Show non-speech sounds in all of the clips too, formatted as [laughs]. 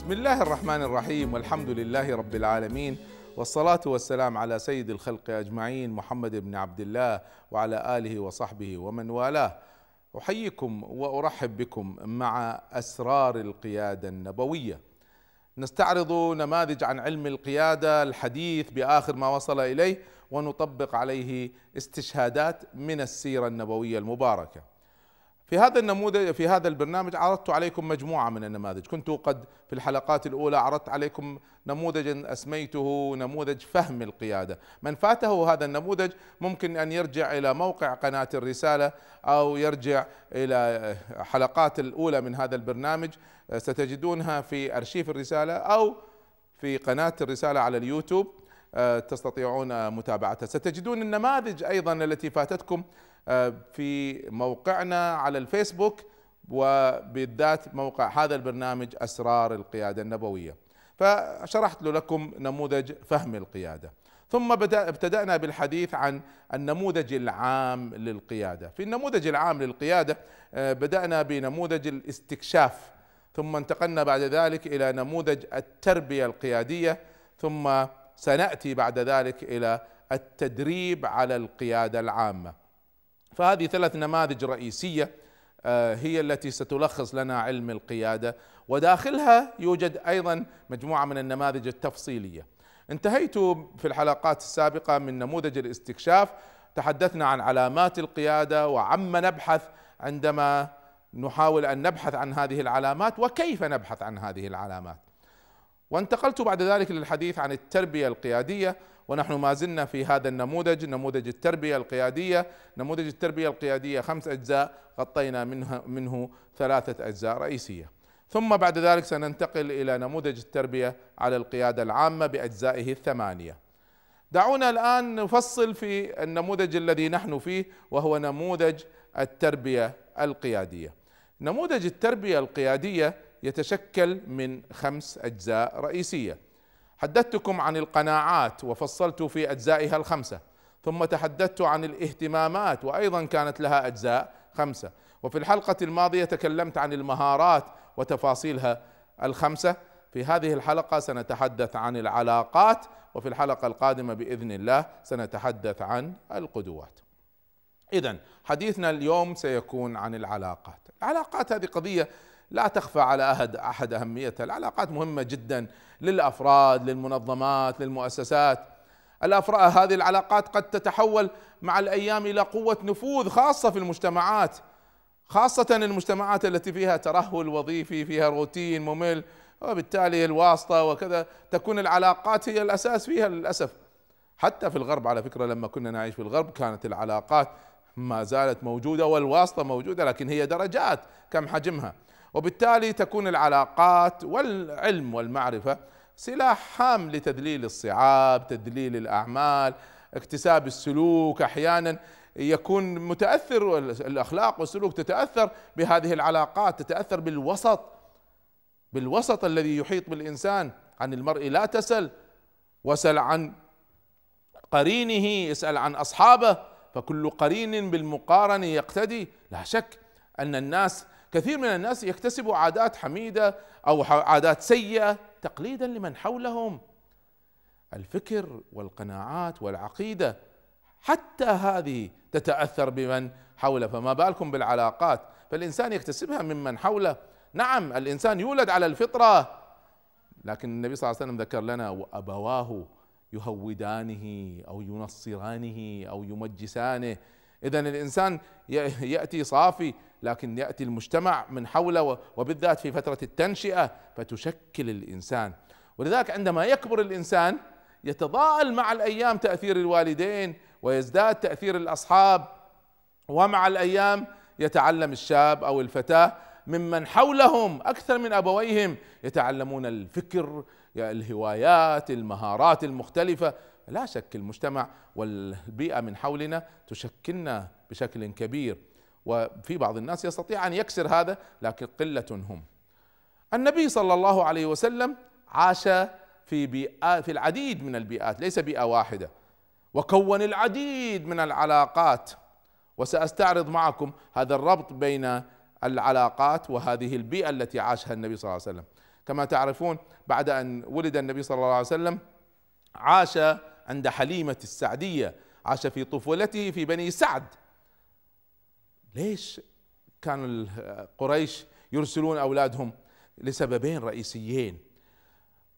بسم الله الرحمن الرحيم والحمد لله رب العالمين والصلاة والسلام على سيد الخلق أجمعين محمد بن عبد الله وعلى آله وصحبه ومن والاه. أحييكم وأرحب بكم مع أسرار القيادة النبوية. نستعرض نماذج عن علم القيادة الحديث بآخر ما وصل إليه ونطبق عليه استشهادات من السيرة النبوية المباركة. في هذا النموذج في هذا البرنامج عرضت عليكم مجموعة من النماذج. كنت قد في الحلقات الأولى عرضت عليكم نموذجا أسميته نموذج فهم القيادة. من فاته هذا النموذج ممكن أن يرجع إلى موقع قناة الرسالة أو يرجع إلى حلقات الأولى من هذا البرنامج. ستجدونها في أرشيف الرسالة أو في قناة الرسالة على اليوتيوب. تستطيعون متابعتها. ستجدون النماذج أيضا التي فاتتكم في موقعنا على الفيسبوك وبالذات موقع هذا البرنامج أسرار القيادة النبوية. فشرحت لكم نموذج فهم القيادة. ثم ابتدأنا بالحديث عن النموذج العام للقيادة. في النموذج العام للقيادة بدأنا بنموذج الاستكشاف ثم انتقلنا بعد ذلك إلى نموذج التربية القيادية ثم سنأتي بعد ذلك إلى التدريب على القيادة العامة. فهذه ثلاث نماذج رئيسية هي التي ستلخص لنا علم القيادة وداخلها يوجد أيضا مجموعة من النماذج التفصيلية. انتهيت في الحلقات السابقة من نموذج الاستكشاف تحدثنا عن علامات القيادة وعما نبحث عندما نحاول أن نبحث عن هذه العلامات وكيف نبحث عن هذه العلامات. وانتقلت بعد ذلك للحديث عن التربية القيادية ونحن ما زلنا في هذا النموذج نموذج التربية القيادية. نموذج التربية القيادية خمس أجزاء غطينا منها منه ثلاثة أجزاء رئيسية. ثم بعد ذلك سننتقل إلى نموذج التربية على القيادة العامة بأجزائه الثمانية. دعونا الآن نفصل في النموذج الذي نحن فيه وهو نموذج التربية القيادية. نموذج التربية القيادية يتشكل من خمس أجزاء رئيسية. حدثتكم عن القناعات وفصلت في أجزائها الخمسة ثم تحدثت عن الاهتمامات وأيضا كانت لها أجزاء خمسة. وفي الحلقة الماضية تكلمت عن المهارات وتفاصيلها الخمسة. في هذه الحلقة سنتحدث عن العلاقات وفي الحلقة القادمة بإذن الله سنتحدث عن القدوات. اذا حديثنا اليوم سيكون عن العلاقات. العلاقات هذه قضية لا تخفى على أحد أحد أهميتها العلاقات مهمة جدا للأفراد للمنظمات للمؤسسات. الأفراد هذه العلاقات قد تتحول مع الأيام إلى قوة نفوذ خاصة في المجتمعات خاصة المجتمعات التي فيها ترهل وظيفي فيها روتين ممل وبالتالي الواسطة وكذا. تكون العلاقات هي الأساس فيها للأسف. حتى في الغرب على فكرة لما كنا نعيش في الغرب كانت العلاقات ما زالت موجودة والواسطة موجودة لكن هي درجات كم حجمها. وبالتالي تكون العلاقات والعلم والمعرفة سلاح هام لتذليل الصعاب، تذليل الأعمال، اكتساب السلوك أحيانا يكون متأثر الأخلاق والسلوك تتأثر بهذه العلاقات، تتأثر بالوسط بالوسط الذي يحيط بالإنسان، عن المرء لا تسل وسل عن قرينه، اسال عن أصحابه، فكل قرين بالمقارن يقتدي، لا شك أن الناس كثير من الناس يكتسبوا عادات حميدة أو عادات سيئة تقليدا لمن حولهم. الفكر والقناعات والعقيدة حتى هذه تتأثر بمن حوله. فما بالكم بالعلاقات؟ فالإنسان يكتسبها ممن حوله. نعم الإنسان يولد على الفطرة لكن النبي صلى الله عليه وسلم ذكر لنا وأبواه يهودانه أو ينصرانه أو يمجسانه. إذا الإنسان يأتي صافي لكن يأتي المجتمع من حوله وبالذات في فترة التنشئة فتشكل الإنسان. ولذلك عندما يكبر الإنسان يتضاءل مع الأيام تأثير الوالدين ويزداد تأثير الأصحاب ومع الأيام يتعلم الشاب أو الفتاة ممن حولهم أكثر من أبويهم يتعلمون الفكر الهوايات المهارات المختلفة لا شك المجتمع والبيئة من حولنا تشكلنا بشكل كبير وفي بعض الناس يستطيع أن يكسر هذا لكن قلة هم. النبي صلى الله عليه وسلم عاش في بيئات في العديد من البيئات ليس بيئة واحدة وكون العديد من العلاقات وسأستعرض معكم هذا الربط بين العلاقات وهذه البيئة التي عاشها النبي صلى الله عليه وسلم. كما تعرفون بعد أن ولد النبي صلى الله عليه وسلم عاش عند حليمة السعدية عاش في طفولته في بني سعد. ليش كانوا قريش يرسلون أولادهم لسببين رئيسيين؟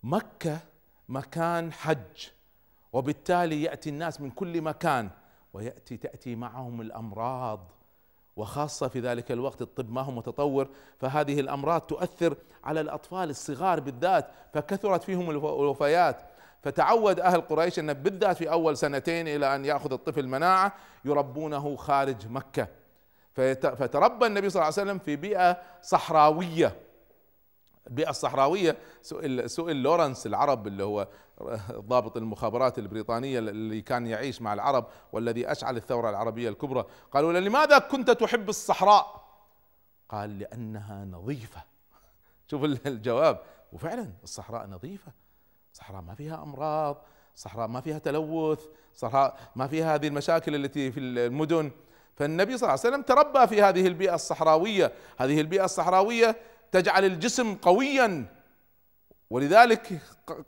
مكة مكان حج وبالتالي يأتي الناس من كل مكان ويأتي تأتي معهم الأمراض وخاصة في ذلك الوقت الطب ما هو متطور فهذه الأمراض تؤثر على الأطفال الصغار بالذات فكثرت فيهم الوفيات. فتعود أهل قريش أن بالذات في أول سنتين إلى أن يأخذ الطفل مناعة يربونه خارج مكة. فتربى النبي صلى الله عليه وسلم في بيئة صحراوية. البيئة الصحراوية سئل سئل لورنس العرب اللي هو ضابط المخابرات البريطانية اللي كان يعيش مع العرب والذي أشعل الثورة العربية الكبرى. قالوا له لماذا كنت تحب الصحراء؟ قال لأنها نظيفة. شوف الجواب. وفعلا الصحراء نظيفة. الصحراء ما فيها أمراض الصحراء ما فيها تلوث الصحراء ما فيها هذه المشاكل التي في المدن. فالنبي صلى الله عليه وسلم تربى في هذه البيئة الصحراوية. هذه البيئة الصحراوية تجعل الجسم قويا. ولذلك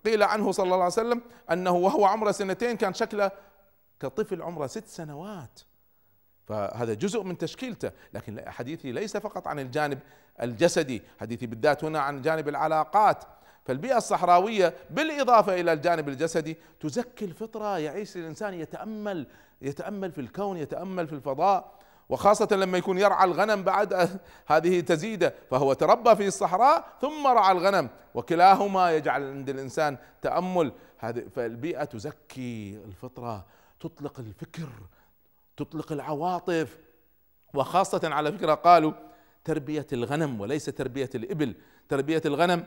قيل عنه صلى الله عليه وسلم أنه وهو عمره سنتين كان شكله كطفل عمره ست سنوات. فهذا جزء من تشكيلته. لكن حديثي ليس فقط عن الجانب الجسدي حديثي بالذات هنا عن جانب العلاقات. فالبيئة الصحراوية بالإضافة إلى الجانب الجسدي تزكي الفطرة يعيش الإنسان يتأمل يتأمل في الكون يتأمل في الفضاء. وخاصة لما يكون يرعى الغنم بعد [laughs] هذه تزيده فهو تربى في الصحراء ثم رعى الغنم وكلاهما يجعل عند الإنسان تأمل. فالبيئة تزكي الفطرة تطلق الفكر تطلق العواطف. وخاصة على فكرة قالوا تربية الغنم وليس تربية الإبل. تربية الغنم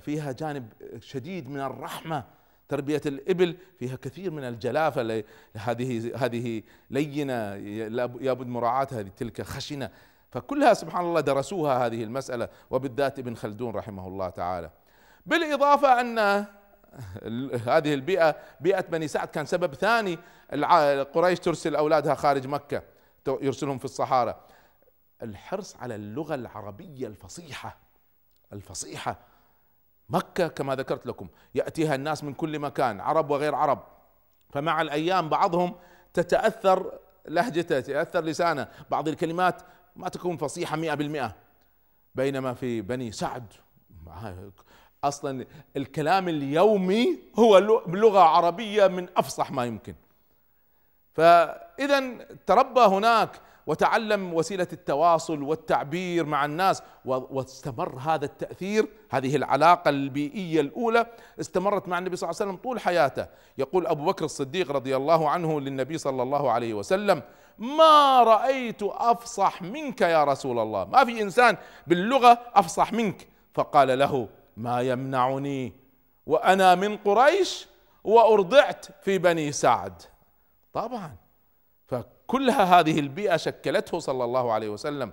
فيها جانب شديد من الرحمة تربية الإبل فيها كثير من الجلافة هذه هذه لينة لابد مراعاة هذه تلك خشنة. فكلها سبحان الله درسوها هذه المسألة وبالذات ابن خلدون رحمه الله تعالى. بالإضافة أن [laughs] هذه البيئة بيئة بني سعد كان سبب ثاني قريش ترسل أولادها خارج مكة يرسلهم في الصحارى. الحرص على اللغة العربية الفصيحة الفصيحة. مكة كما ذكرت لكم يأتيها الناس من كل مكان عرب وغير عرب. فمع الأيام بعضهم تتأثر لهجته تتأثر لسانه. بعض الكلمات ما تكون فصيحة مئة بالمئة. بينما في بني سعد أصلا الكلام اليومي هو لغة عربية من أفصح ما يمكن. فإذا تربى هناك وتعلم وسيلة التواصل والتعبير مع الناس واستمر هذا التأثير هذه العلاقة البيئية الأولى استمرت مع النبي صلى الله عليه وسلم طول حياته. يقول أبو بكر الصديق رضي الله عنه للنبي صلى الله عليه وسلم ما رأيت أفصح منك يا رسول الله. ما في إنسان باللغة أفصح منك. فقال له ما يمنعني وأنا من قريش وأرضعت في بني سعد. طبعا. كلها هذه البيئة شكلته صلى الله عليه وسلم.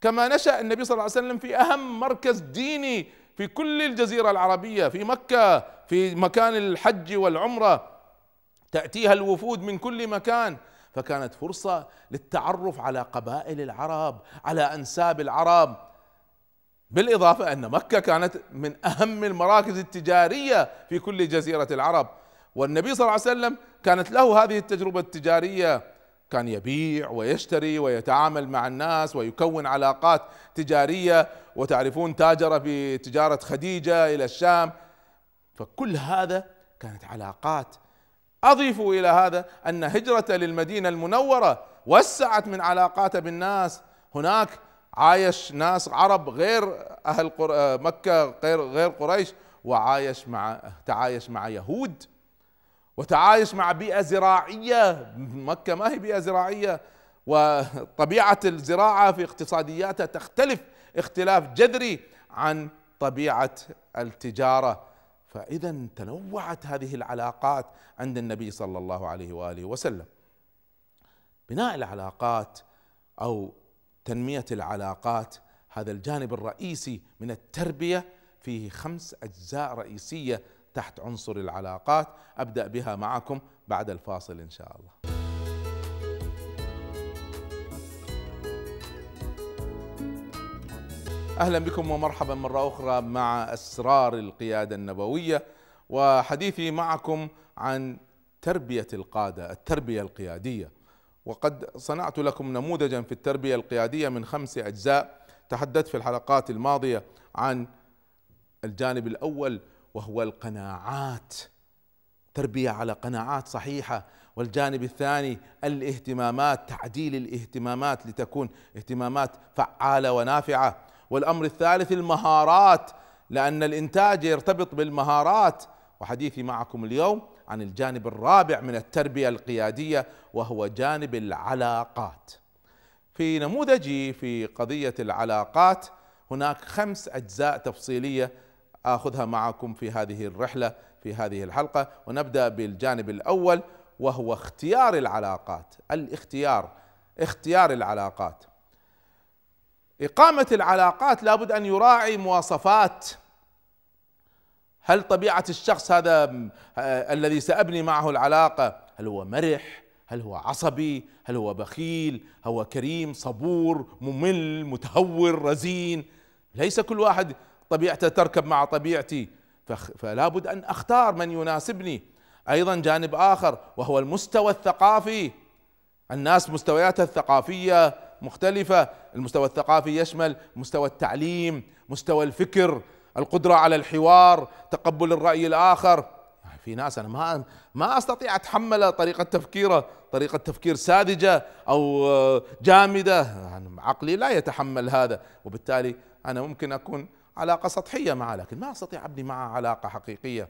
كما نشأ النبي صلى الله عليه وسلم في أهم مركز ديني في كل الجزيرة العربية في مكة في مكان الحج والعمرة. تأتيها الوفود من كل مكان. فكانت فرصة للتعرف على قبائل العرب على أنساب العرب. بالإضافة أن مكة كانت من أهم المراكز التجارية في كل جزيرة العرب. والنبي صلى الله عليه وسلم كانت له هذه التجربة التجارية. كان يبيع ويشتري ويتعامل مع الناس ويكون علاقات تجارية وتعرفون تاجر في تجارة خديجة إلى الشام. فكل هذا كانت علاقات. أضيف إلى هذا أن هجرته للمدينة المنورة وسعت من علاقاته بالناس. هناك عايش ناس عرب غير أهل مكة غير غير قريش وعايش مع تعايش مع يهود. وتعايش مع بيئة زراعية. مكة ما هي بيئة زراعية. وطبيعة الزراعة في اقتصادياتها تختلف اختلاف جذري عن طبيعة التجارة. فإذا تنوعت هذه العلاقات عند النبي صلى الله عليه وآله وسلم. بناء العلاقات أو تنمية العلاقات هذا الجانب الرئيسي من التربية. فيه خمس أجزاء رئيسية تحت عنصر العلاقات أبدأ بها معكم بعد الفاصل إن شاء الله. أهلا بكم ومرحبا مرة أخرى مع أسرار القيادة النبوية وحديثي معكم عن تربية القادة، التربية القيادية. وقد صنعت لكم نموذجا في التربية القيادية من خمس أجزاء تحدثت في الحلقات الماضية عن الجانب الأول وهو القناعات. تربية على قناعات صحيحة. والجانب الثاني الاهتمامات تعديل الاهتمامات لتكون اهتمامات فعالة ونافعة. والأمر الثالث المهارات. لأن الإنتاج يرتبط بالمهارات. وحديثي معكم اليوم عن الجانب الرابع من التربية القيادية وهو جانب العلاقات. في نموذجي في قضية العلاقات هناك خمس أجزاء تفصيلية آخذها معكم في هذه الرحلة في هذه الحلقة. ونبدأ بالجانب الأول وهو اختيار العلاقات. الاختيار اختيار العلاقات. إقامة العلاقات لابد أن يراعي مواصفات. هل طبيعة الشخص هذا آه، الذي سأبني معه العلاقة هل هو مرح هل هو عصبي هل هو بخيل هو كريم صبور ممل متهور رزين؟ ليس كل واحد طبيعته تركب مع طبيعتي. فلا بد أن أختار من يناسبني. أيضا جانب آخر وهو المستوى الثقافي. الناس مستوياتها الثقافية مختلفة. المستوى الثقافي يشمل مستوى التعليم مستوى الفكر القدرة على الحوار تقبل الرأي الآخر. يعني في ناس أنا ما ما أستطيع أتحمل طريقة تفكيره طريقة تفكير ساذجة أو جامدة. عقلي لا يتحمل هذا وبالتالي أنا ممكن أكون علاقة سطحية معه لكن ما أستطيع أبني معه علاقة حقيقية.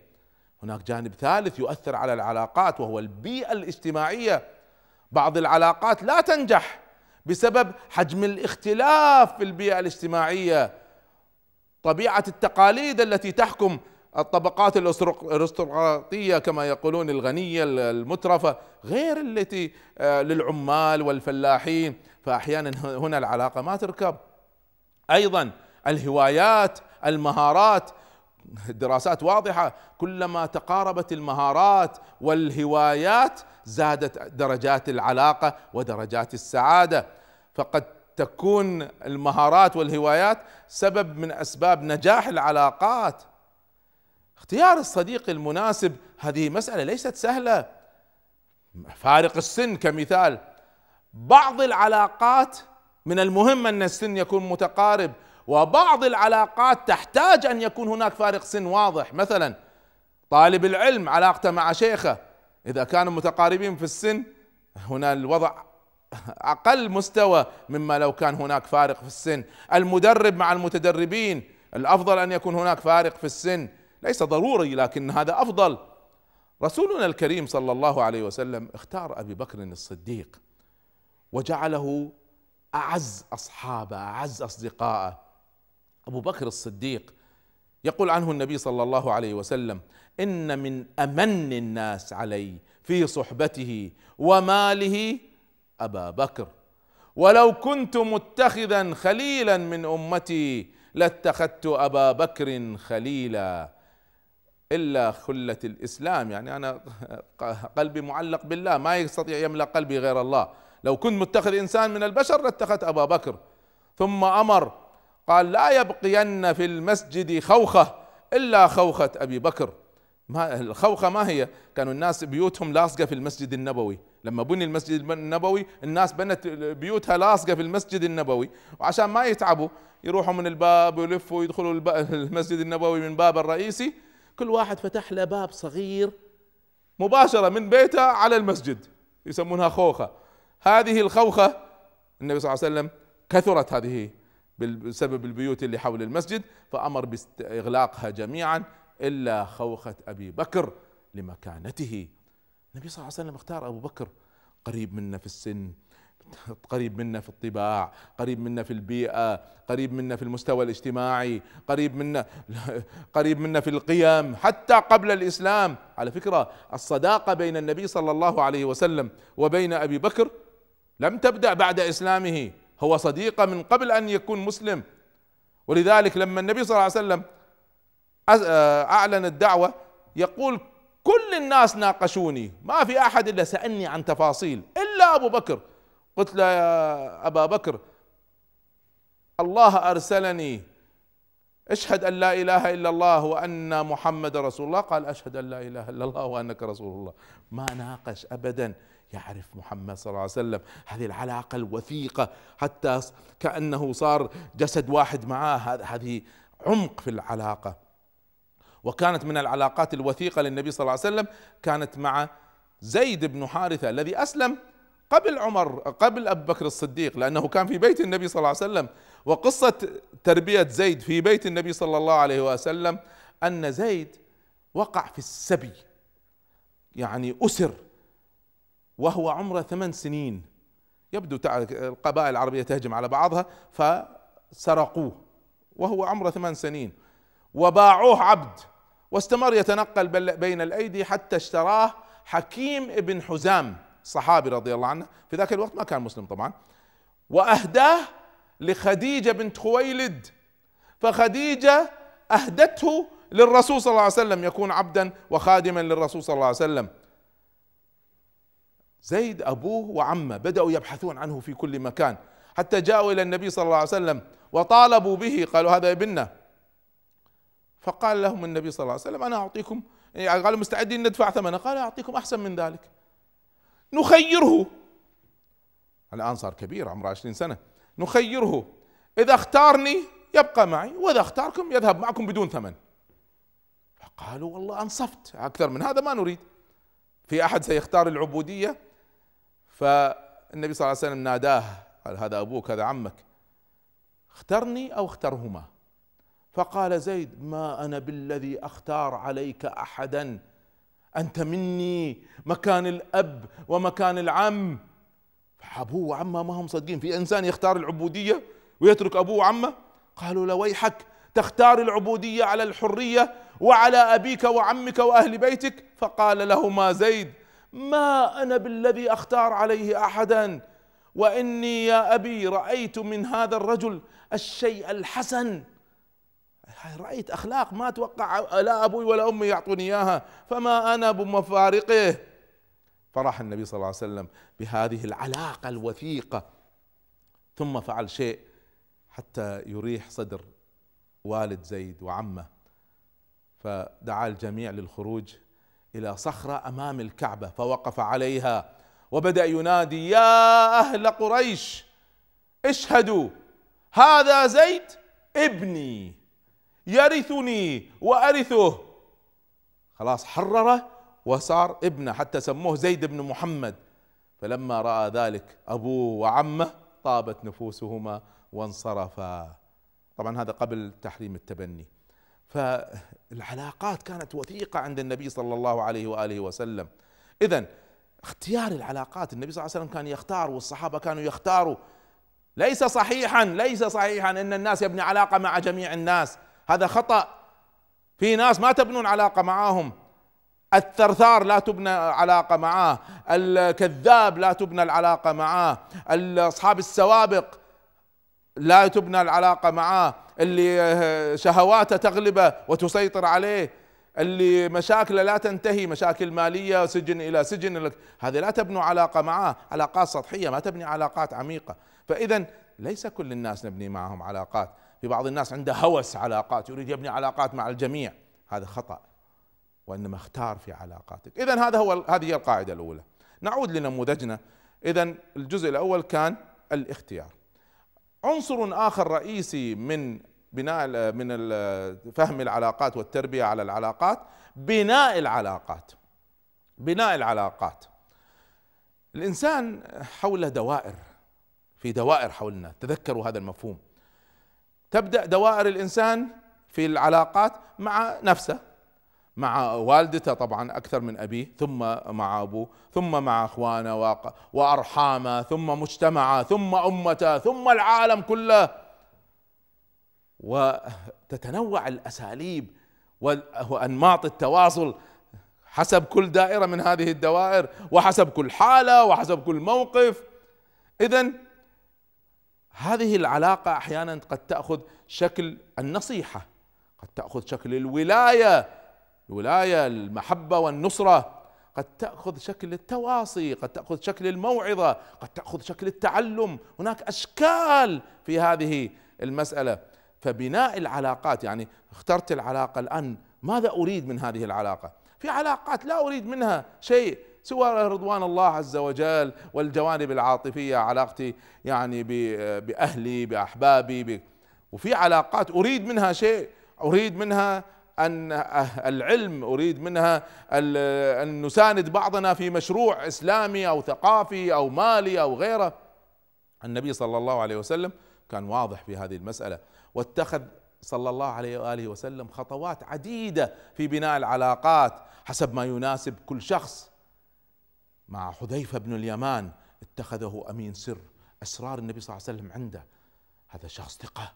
هناك جانب ثالث يؤثر على العلاقات وهو البيئة الاجتماعية. بعض العلاقات لا تنجح بسبب حجم الاختلاف في البيئة الاجتماعية. طبيعة التقاليد التي تحكم الطبقات الارستقراطية كما يقولون الغنية المترفة غير التي آه، للعمال والفلاحين. فاحيانا هنا العلاقة ما تركب. أيضا الهوايات المهارات. الدراسات واضحة كلما تقاربت المهارات والهوايات زادت درجات العلاقة ودرجات السعادة. فقد تكون المهارات والهوايات سبب من أسباب نجاح العلاقات. اختيار الصديق المناسب هذه مسألة ليست سهلة. فارق السن كمثال. بعض العلاقات من المهم أن السن يكون متقارب. وبعض العلاقات تحتاج أن يكون هناك فارق سن واضح. مثلا طالب العلم علاقته مع شيخه. إذا كانوا متقاربين في السن هنا الوضع أقل مستوى مما لو كان هناك فارق في السن. المدرب مع المتدربين الأفضل أن يكون هناك فارق في السن. ليس ضروري لكن هذا أفضل. رسولنا الكريم صلى الله عليه وسلم اختار أبي بكر الصديق وجعله أعز أصحابه أعز أصدقائه. أبو بكر الصديق يقول عنه النبي صلى الله عليه وسلم إن من أمن الناس علي في صحبته وماله أبا بكر. ولو كنت متخذا خليلا من أمتي لاتخذت أبا بكر خليلا. إلا خلة الإسلام يعني أنا [laughs] قلبي معلق بالله ما يستطيع يملأ قلبي غير الله. لو كنت متخذ إنسان من البشر لاتخذت أبا بكر. ثم أمر قال لا يبقين في المسجد خوخة إلا خوخة أبي بكر ما الخوخة ما هي؟ كانوا الناس بيوتهم لاصقة في المسجد النبوي، لما بني المسجد النبوي الناس بنت بيوتها لاصقة في المسجد النبوي، وعشان ما يتعبوا يروحوا من الباب ويلفوا ويدخلوا المسجد النبوي من باب الرئيسي، كل واحد فتح له باب صغير مباشرة من بيته على المسجد، يسمونها خوخة. هذه الخوخة النبي صلى الله عليه وسلم كثرت هذه بسبب البيوت اللي حول المسجد فأمر باغلاقها جميعا إلا خوخة أبي بكر لمكانته. النبي صلى الله عليه وسلم اختار أبو بكر. قريب منا في السن قريب منا في الطباع قريب منا في البيئة قريب منا في المستوى الاجتماعي قريب منا [laughs] قريب منا في القيم حتى قبل الإسلام. على فكرة الصداقة بين النبي صلى الله عليه وسلم وبين أبي بكر لم تبدأ بعد إسلامه. هو صديقه من قبل أن يكون مسلم. ولذلك لما النبي صلى الله عليه وسلم آه، أعلن الدعوة يقول كل الناس ناقشوني ما في أحد إلا سألني عن تفاصيل إلا أبو بكر. قلت له يا أبا بكر الله أرسلني أشهد أن لا إله إلا الله وأن محمد رسول الله. قال أشهد أن لا إله إلا الله وأنك رسول الله. ما ناقش ابدا. يعرف محمد صلى الله عليه وسلم. هذه العلاقة الوثيقة حتى كأنه صار جسد واحد معاه. هذه عمق في العلاقة. وكانت من العلاقات الوثيقة للنبي صلى الله عليه وسلم كانت مع زيد بن حارثة الذي أسلم قبل عمر قبل أبو بكر الصديق لأنه كان في بيت النبي صلى الله عليه وسلم. وقصة تربية زيد في بيت النبي صلى الله عليه وسلم أن زيد وقع في السبي يعني أسر وهو عمره ثمان سنين. يبدو القبائل العربية تهجم على بعضها فسرقوه. وهو عمره ثمان سنين. وباعوه عبد. واستمر يتنقل بين الأيدي حتى اشتراه حكيم ابن حزام صحابي رضي الله عنه. في ذاك الوقت ما كان مسلم طبعا. وأهداه لخديجة بنت خويلد. فخديجة أهدته للرسول صلى الله عليه وسلم يكون عبدا وخادما للرسول صلى الله عليه وسلم. زيد أبوه وعمه بدأوا يبحثون عنه في كل مكان. حتى جاءوا إلى النبي صلى الله عليه وسلم وطالبوا به قالوا هذا ابننا فقال لهم النبي صلى الله عليه وسلم أنا أعطيكم يعني قالوا مستعدين ندفع ثمنه. قال أعطيكم أحسن من ذلك. نخيره. الآن صار كبير عمره عشرين سنة. نخيره. إذا اختارني يبقى معي وإذا اختاركم يذهب معكم بدون ثمن. فقالوا والله أنصفت أكثر من هذا ما نريد. في أحد سيختار العبودية؟ فالنبي صلى الله عليه وسلم ناداه قال هذا أبوك هذا عمك. اخترني أو اخترهما؟ فقال زيد ما أنا بالذي أختار عليك أحدا أنت مني مكان الأب ومكان العم. فأبوه وعمه ما هم صادقين. في إنسان يختار العبودية ويترك أبوه وعمه؟ قالوا له ويحك تختار العبودية على الحرية وعلى أبيك وعمك وأهل بيتك. فقال لهما زيد ما أنا بالذي أختار عليه أحدا؟ وإني يا أبي رأيت من هذا الرجل الشيء الحسن. رأيت أخلاق ما أتوقع لا أبوي ولا أمي يعطوني إياها فما أنا بمفارقه. فرح النبي صلى الله عليه وسلم بهذه العلاقة الوثيقة. ثم فعل شيء حتى يريح صدر والد زيد وعمه. فدعا الجميع للخروج. إلى صخرة أمام الكعبة فوقف عليها وبدأ ينادي يا أهل قريش اشهدوا هذا زيد ابني يرثني وأرثه. خلاص حرره وصار ابنه حتى سموه زيد بن محمد. فلما رأى ذلك أبوه وعمه طابت نفوسهما وانصرفا. طبعا هذا قبل تحريم التبني. فالعلاقات كانت وثيقة عند النبي صلى الله عليه وآله وسلم. اذا اختيار العلاقات النبي صلى الله عليه وسلم كان يختار والصحابة كانوا يختاروا. ليس صحيحا ليس صحيحا أن الناس يبني علاقة مع جميع الناس. هذا خطأ. في ناس ما تبنون علاقة معاهم. الثرثار لا تبنى علاقة معاه. الكذاب لا تبنى العلاقة معاه. أصحاب السوابق لا تبنى العلاقة معاه اللي شهواته تغلبه وتسيطر عليه اللي مشاكله لا تنتهي مشاكل مالية سجن إلى سجن هذه لا تبنوا علاقة معاه علاقات سطحية ما تبني علاقات عميقة. فإذا ليس كل الناس نبني معهم علاقات. في بعض الناس عنده هوس علاقات يريد يبني علاقات مع الجميع. هذا خطأ وإنما اختار في علاقاتك. إذا هذا هو هذه هي القاعدة الأولى. نعود لنموذجنا. إذا الجزء الأول كان الاختيار. عنصر آخر رئيسي من بناء من فهم العلاقات والتربية على العلاقات بناء العلاقات. بناء العلاقات. الإنسان حوله دوائر في دوائر حولنا. تذكروا هذا المفهوم. تبدأ دوائر الإنسان في العلاقات مع نفسه. مع والدته طبعا أكثر من أبيه ثم مع أبوه ثم مع أخوانه وأرحامه ثم مجتمعه ثم أمته ثم العالم كله. وتتنوع الأساليب وانماط التواصل حسب كل دائرة من هذه الدوائر وحسب كل حالة وحسب كل موقف. اذا هذه العلاقة أحيانا قد تأخذ شكل النصيحة قد تأخذ شكل الولاية. الولاية المحبة والنصرة. قد تأخذ شكل التواصي قد تأخذ شكل الموعظة قد تأخذ شكل التعلم. هناك أشكال في هذه المسألة. فبناء العلاقات يعني اخترت العلاقة الآن ماذا أريد من هذه العلاقة؟ في علاقات لا أريد منها شيء سوى رضوان الله عز وجل والجوانب العاطفية علاقتي يعني بأهلي بأحبابي وفي علاقات أريد منها شيء أريد منها أن العلم أريد منها أن نساند بعضنا في مشروع إسلامي أو ثقافي أو مالي أو غيره. النبي صلى الله عليه وسلم كان واضح في هذه المسألة. واتخذ صلى الله عليه وآله وسلم خطوات عديدة في بناء العلاقات حسب ما يناسب كل شخص. مع حذيفة بن اليمان اتخذه أمين سر. أسرار النبي صلى الله عليه وسلم عنده. هذا شخص ثقة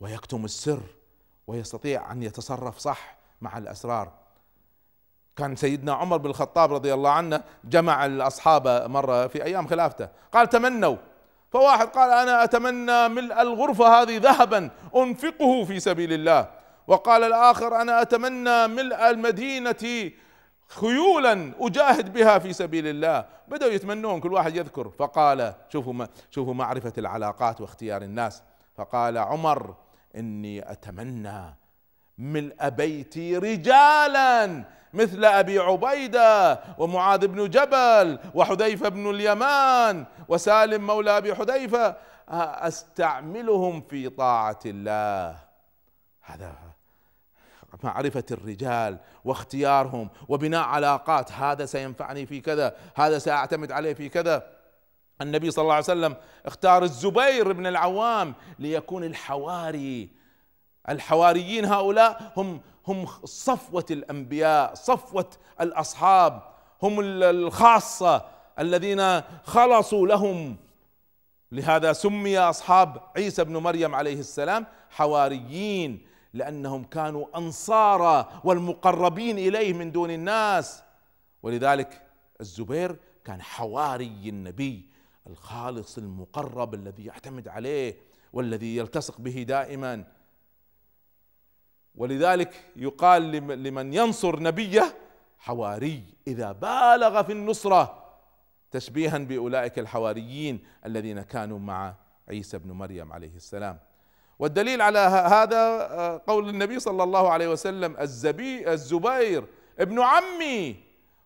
ويكتم السر. ويستطيع أن يتصرف صح مع الأسرار. كان سيدنا عمر بن الخطاب رضي الله عنه جمع الأصحاب مرة في أيام خلافته قال تمنوا. فواحد قال أنا أتمنى ملء الغرفة هذه ذهبا أنفقه في سبيل الله. وقال الآخر أنا أتمنى ملء المدينة خيولا أجاهد بها في سبيل الله. بدأوا يتمنون كل واحد يذكر. فقال شوفوا ما شوفوا معرفة العلاقات واختيار الناس. فقال عمر إني أتمنى ملء بيتي رجالا مثل أبي عبيدة ومعاذ بن جبل وحذيفة بن اليمان وسالم مولى أبي حذيفة. أستعملهم في طاعة الله. هذا معرفة الرجال واختيارهم وبناء علاقات. هذا سينفعني في كذا هذا سأعتمد عليه في كذا. النبي صلى الله عليه وسلم اختار الزبير بن العوام ليكون الحواري. الحواريين هؤلاء هم هم صفوة الأنبياء صفوة الأصحاب هم الخاصة الذين خلصوا لهم. لهذا سمي أصحاب عيسى بن مريم عليه السلام حواريين لأنهم كانوا أنصارا والمقربين إليه من دون الناس. ولذلك الزبير كان حواري النبي. الخالص المقرب الذي يعتمد عليه والذي يلتصق به دائما. ولذلك يقال لمن ينصر نبيه حواري. إذا بالغ في النصرة تشبيها بأولئك الحواريين الذين كانوا مع عيسى بن مريم عليه السلام. والدليل على هذا آه، قول النبي صلى الله عليه وسلم الزبي الزبير ابن عمي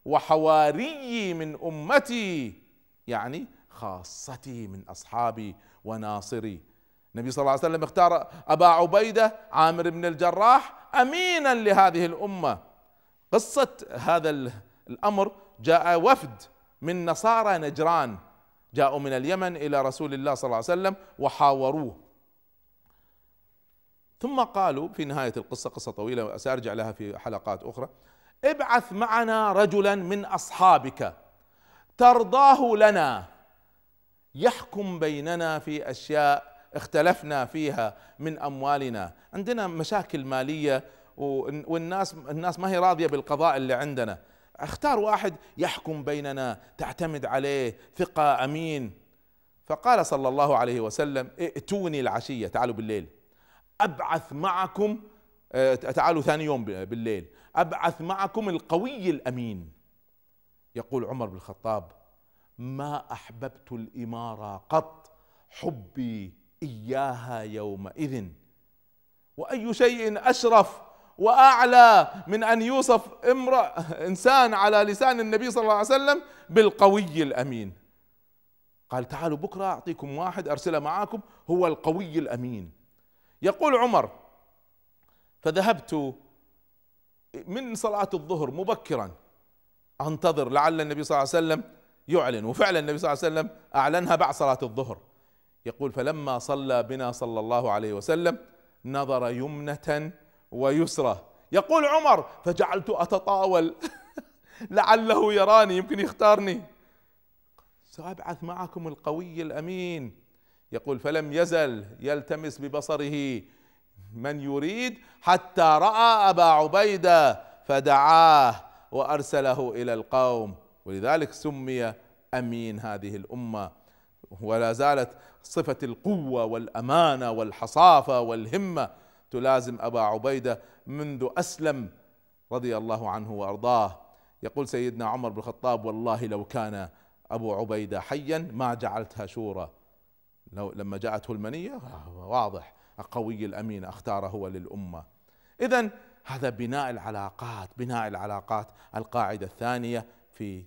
وحواري من أمتي يعني خاصتي من أصحابي وناصري. النبي صلى الله عليه وسلم اختار أبا عبيدة عامر بن الجراح أمينا لهذه الأمة. قصة هذا الأمر جاء وفد من نصارى نجران. جاءوا من اليمن إلى رسول الله صلى الله عليه وسلم وحاوروه. ثم قالوا في نهاية القصة قصة طويلة سأرجع لها في حلقات أخرى. ابعث معنا رجلا من أصحابك. ترضاه لنا. يحكم بيننا في أشياء اختلفنا فيها من أموالنا. عندنا مشاكل مالية والناس الناس ما هي راضية بالقضاء اللي عندنا. أختار واحد يحكم بيننا تعتمد عليه ثقة أمين. فقال صلى الله عليه وسلم ائتوني العشية تعالوا بالليل. أبعث معكم آه، تعالوا ثاني يوم بالليل. أبعث معكم القوي الأمين. يقول عمر بن الخطاب ما أحببت الإمارة قط حبي إياها يومئذ. وأي شيء أشرف وأعلى من أن يوصف امرأ إنسان على لسان النبي صلى الله عليه وسلم بالقوي الأمين. قال تعالوا بكرة أعطيكم واحد أرسله معاكم هو القوي الأمين. يقول عمر فذهبت من صلاة الظهر مبكرا. أنتظر لعل النبي صلى الله عليه وسلم يعلن. وفعلا النبي صلى الله عليه وسلم أعلنها بعد صلاة الظهر. يقول فلما صلى بنا صلى الله عليه وسلم نظر يمنة ويسرى يقول عمر فجعلت أتطاول. [laughs] لعله يراني يمكن يختارني. سأبعث معكم القوي الأمين. يقول فلم يزل يلتمس ببصره من يريد حتى رأى أبا عبيدة فدعاه وأرسله إلى القوم. ولذلك سمي أمين هذه الأمة. ولا زالت صفة القوة والأمانة والحصافة والهمة تلازم أبا عبيدة منذ أسلم رضي الله عنه وأرضاه. يقول سيدنا عمر بن الخطاب والله لو كان أبو عبيدة حيا ما جعلتها شورى. لو لما جاءته المنية واضح. القوي الأمين أختاره هو للامه اذا هذا بناء العلاقات بناء العلاقات. القاعدة الثانية في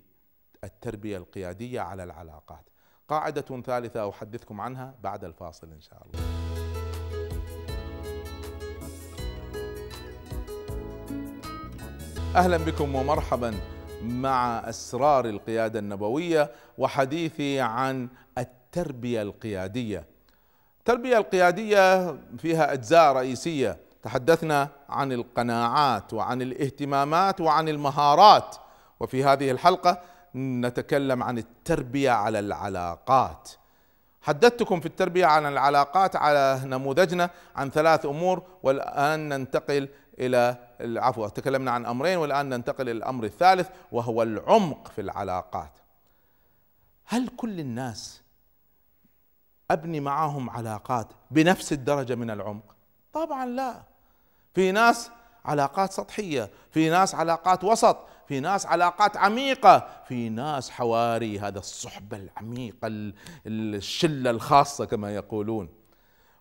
التربية القيادية على العلاقات. قاعدة ثالثة أحدثكم عنها بعد الفاصل إن شاء الله. أهلا بكم ومرحبا مع أسرار القيادة النبوية وحديثي عن التربية القيادية. التربية القيادية فيها أجزاء رئيسية، تحدثنا عن القناعات وعن الاهتمامات وعن المهارات، وفي هذه الحلقة نتكلم عن التربية على العلاقات. حدثتكم في التربية عن العلاقات على نموذجنا عن ثلاث أمور والآن ننتقل إلى العفو تكلمنا عن أمرين والآن ننتقل إلى الأمر الثالث وهو العمق في العلاقات. هل كل الناس أبني معهم علاقات بنفس الدرجة من العمق؟ طبعا لا. في ناس علاقات سطحية في ناس علاقات وسط في ناس علاقات عميقة في ناس حواري هذا الصحبة العميقة الشلة الخاصة كما يقولون.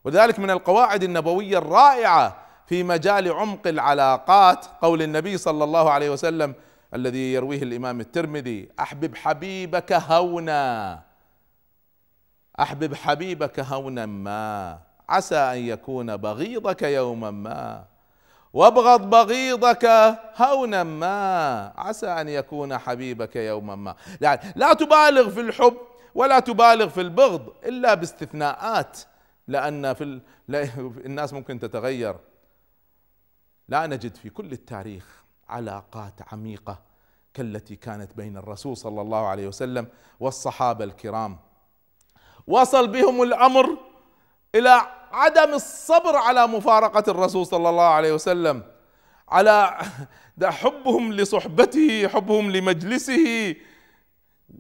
ولذلك من القواعد النبوية الرائعة في مجال عمق العلاقات قول النبي صلى الله عليه وسلم الذي يرويه الإمام الترمذي أحبب حبيبك هونا أحبب حبيبك هونا ما عسى أن يكون بغيضك يوما ما. وابغض بغيضك هونا ما. عسى أن يكون حبيبك يوما ما. يعني لا تبالغ في الحب ولا تبالغ في البغض إلا باستثناءات لأن في [laughs] الناس ممكن تتغير. لا نجد في كل التاريخ علاقات عميقة كالتي كانت بين الرسول صلى الله عليه وسلم والصحابة الكرام. وصل بهم الأمر إلى عدم الصبر على مفارقة الرسول صلى الله عليه وسلم على حبهم لصحبته حبهم لمجلسه.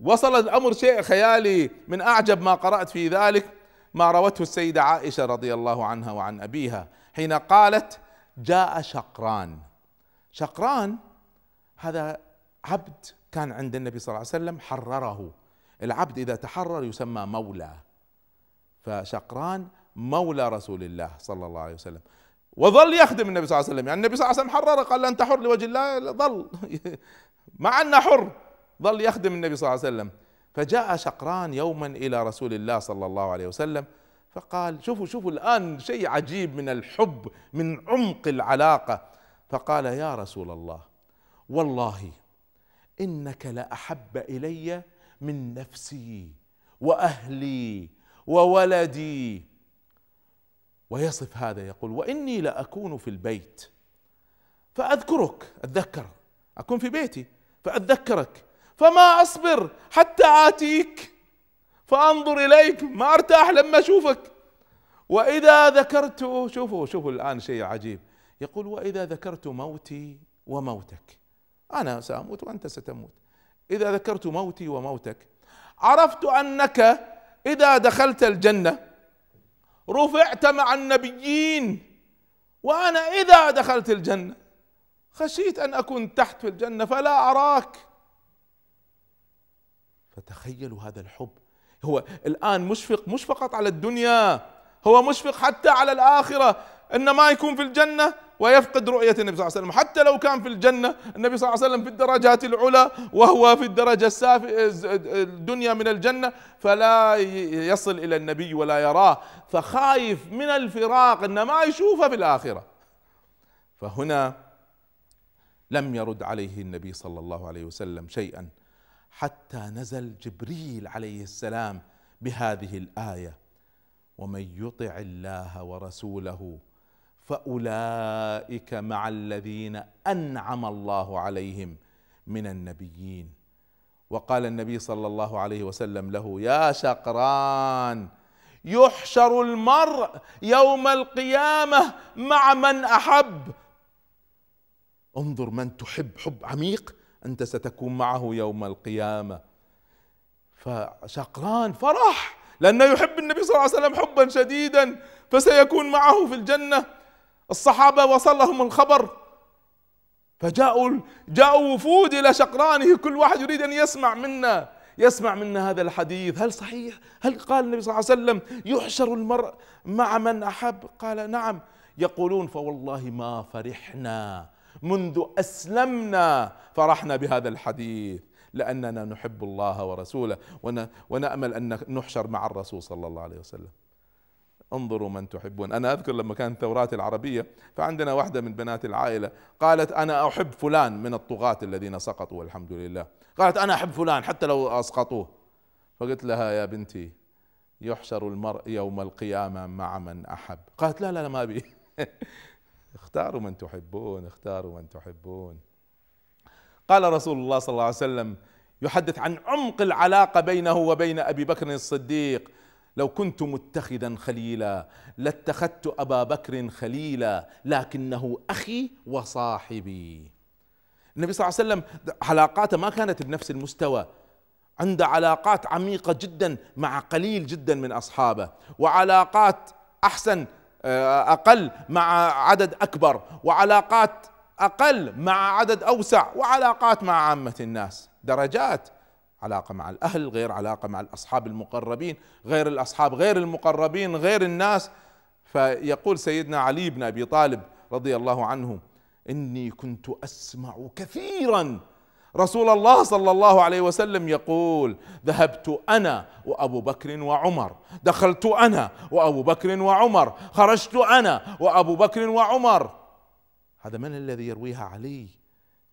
وصل الامر شيء خيالي من أعجب ما قرأت في ذلك ما روته السيدة عائشة رضي الله عنها وعن أبيها حين قالت جاء شقران. شقران هذا عبد كان عند النبي صلى الله عليه وسلم حرره. العبد إذا تحرر يسمى مولى. فشقران مولى رسول الله صلى الله عليه وسلم. وظل يخدم النبي صلى الله عليه وسلم. يعني النبي صلى الله عليه وسلم حرره قال أنت حر لوجه الله ظل. [laughs] مع أنه حر. ظل يخدم النبي صلى الله عليه وسلم. فجاء شقران يوما إلى رسول الله صلى الله عليه وسلم فقال شوفوا شوفوا الآن شيء عجيب من الحب من عمق العلاقة. فقال يا رسول الله والله إنك لأحب إلي من نفسي وأهلي وولدي ويصف هذا يقول وإني لأكون في البيت. فأذكرك أتذكر. أكون في بيتي فأتذكرك. فما أصبر حتى آتيك. فأنظر إليك ما أرتاح لما أشوفك. وإذا ذكرت شوفوا شوفوا الآن شيء عجيب. يقول وإذا ذكرت موتي وموتك. أنا سأموت وأنت ستموت. إذا ذكرت موتي وموتك عرفت أنك إذا دخلت الجنة رفعت مع النبيين وأنا إذا دخلت الجنة خشيت أن أكون تحت في الجنة فلا أراك. فتخيلوا هذا الحب. هو الآن مشفق مش فقط على الدنيا هو مشفق حتى على الآخرة. أن ما يكون في الجنة ويفقد رؤية النبي صلى الله عليه وسلم. حتى لو كان في الجنة النبي صلى الله عليه وسلم في الدرجات العلى وهو في الدرجة السافل الدنيا من الجنة فلا يصل إلى النبي ولا يراه. فخايف من الفراق أن ما يشوفه في الآخرة. فهنا لم يرد عليه النبي صلى الله عليه وسلم شيئا حتى نزل جبريل عليه السلام بهذه الآية. ومن يطع الله ورسوله فأولئك مع الذين أنعم الله عليهم من النبيين. وقال النبي صلى الله عليه وسلم له يا شقران يحشر المرء يوم القيامة مع من أحب. انظر من تحب حب عميق أنت ستكون معه يوم القيامة. فشقران فرح لأنه يحب النبي صلى الله عليه وسلم حبا شديدا فسيكون معه في الجنة. الصحابة وصلهم الخبر. فجاءوا جاءوا وفود إلى شقرانه كل واحد يريد أن يسمع منا يسمع منا هذا الحديث. هل صحيح؟ هل قال النبي صلى الله عليه وسلم يحشر المرء مع من أحب؟ قال نعم. يقولون فوالله ما فرحنا منذ أسلمنا فرحنا بهذا الحديث لأننا نحب الله ورسوله ونأمل أن نحشر مع الرسول صلى الله عليه وسلم. انظروا من تحبون. أنا أذكر لما كانت الثورات العربية فعندنا واحدة من بنات العائلة قالت أنا أحب فلان من الطغاة الذين سقطوا والحمد لله. قالت أنا أحب فلان حتى لو أسقطوه. فقلت لها يا بنتي يحشر المرء يوم القيامة مع من أحب. قالت لا لا, لا ما أبي. [laughs] اختاروا من تحبون اختاروا من تحبون. قال رسول الله صلى الله عليه وسلم يحدث عن عمق العلاقة بينه وبين أبي بكر الصديق. لو كنت متخذا خليلا لاتخذت أبا بكر خليلا لكنه أخي وصاحبي. النبي صلى الله عليه وسلم علاقاته ما كانت بنفس المستوى. عنده علاقات عميقة جدا مع قليل جدا من أصحابه وعلاقات أحسن آه، أقل مع عدد أكبر وعلاقات أقل مع عدد أوسع وعلاقات مع عامة الناس. درجات. علاقة مع الأهل غير علاقة مع الأصحاب المقربين غير الأصحاب غير المقربين غير الناس. فيقول سيدنا علي بن أبي طالب رضي الله عنه إني كنت أسمع كثيرا رسول الله صلى الله عليه وسلم يقول ذهبت أنا وأبو بكر وعمر دخلت أنا وأبو بكر وعمر خرجت أنا وأبو بكر وعمر. هذا من الذي يرويها علي؟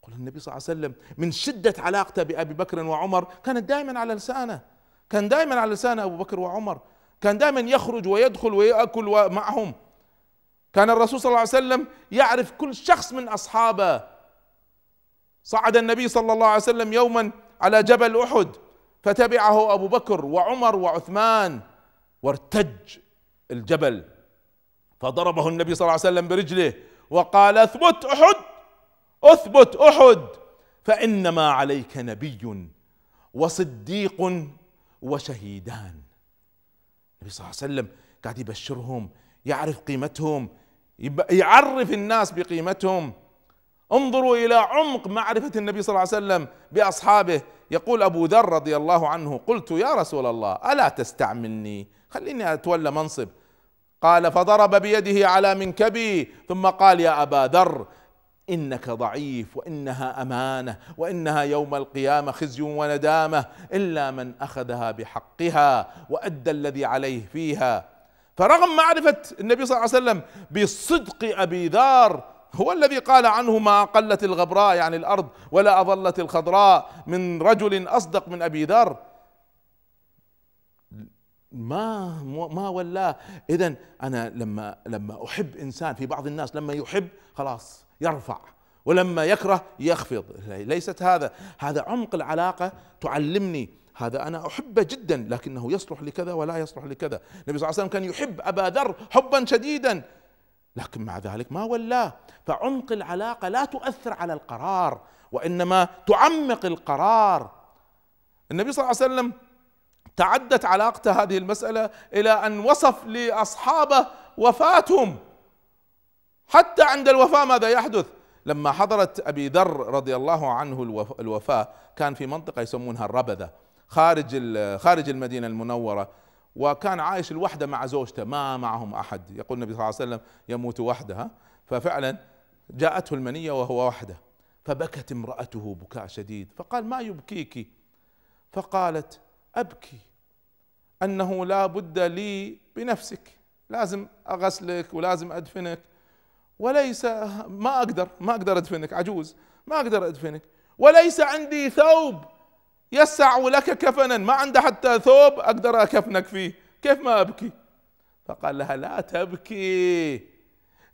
قل النبي صلى الله عليه وسلم من شدة علاقته بأبي بكر وعمر كانت دائما على لسانه. كان دائما على لسان أبو بكر وعمر. كان دائما يخرج ويدخل ويأكل معهم كان الرسول صلى الله عليه وسلم يعرف كل شخص من أصحابه. صعد النبي صلى الله عليه وسلم يوما على جبل أحد فتبعه أبو بكر وعمر وعثمان وارتج الجبل. فضربه النبي صلى الله عليه وسلم برجله وقال اثبت أحد. أثبت أحد فإنما عليك نبي وصديق وشهيدان. النبي صلى الله عليه وسلم قاعد يبشرهم يعرف قيمتهم يعرف الناس بقيمتهم. انظروا إلى عمق معرفة النبي صلى الله عليه وسلم بأصحابه. يقول أبو ذر رضي الله عنه قلت يا رسول الله ألا تستعملني؟ خليني أتولى منصب. قال فضرب بيده على منكبي ثم قال يا أبا ذر إنك ضعيف وإنها أمانة وإنها يوم القيامة خزي وندامة إلا من أخذها بحقها وأدى الذي عليه فيها. فرغم معرفة النبي صلى الله عليه وسلم بصدق أبي ذر هو الذي قال عنه ما اقلت الغبراء يعني الأرض ولا أظلت الخضراء من رجل أصدق من أبي ذر. ما ما ولاه. اذا أنا لما لما أحب إنسان في بعض الناس لما يحب خلاص يرفع ولما يكره يخفض. ليست هذا هذا عمق العلاقة تعلمني. هذا أنا أحبه جدا لكنه يصلح لكذا ولا يصلح لكذا. النبي صلى الله عليه وسلم كان يحب أبا ذر حبا شديدا لكن مع ذلك ما ولاه. فعمق العلاقة لا تؤثر على القرار وإنما تعمق القرار. النبي صلى الله عليه وسلم تعدت علاقته هذه المسألة إلى أن وصف لأصحابه وفاتهم. حتى عند الوفاة ماذا يحدث؟ لما حضرت أبي ذر رضي الله عنه الوفاة كان في منطقة يسمونها الربذة خارج خارج المدينة المنورة وكان عايش الوحدة مع زوجته ما معهم أحد. يقول النبي صلى الله عليه وسلم يموت وحده ففعلا جاءته المنية وهو وحده. فبكت امرأته بكاء شديد فقال ما يبكيك؟ فقالت أبكي أنه لا بد لي بنفسك لازم أغسلك ولازم أدفنك. وليس ما أقدر ما أقدر أدفنك عجوز ما أقدر أدفنك. وليس عندي ثوب يسع لك كفنا ما عنده حتى ثوب أقدر أكفنك فيه. كيف ما أبكي؟ فقال لها لا تبكي.